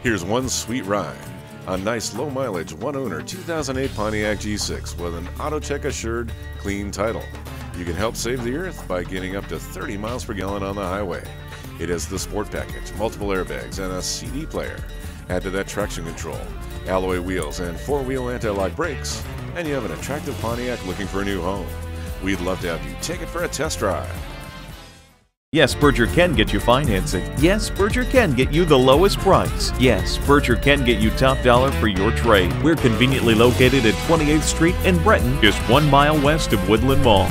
Here's one sweet ride. A nice low mileage, one owner 2008 Pontiac G6 with an AutoCheck assured clean title. You can help save the earth by getting up to 30 miles per gallon on the highway. It has the sport package, multiple airbags, and a CD player. Add to that traction control, alloy wheels, and four wheel anti lock brakes, and you have an attractive Pontiac looking for a new home. We'd love to have you take it for a test drive. Yes, Berger can get you financing. Yes, Berger can get you the lowest price. Yes, Berger can get you top dollar for your trade. We're conveniently located at 28th Street in Breton, just one mile west of Woodland Mall.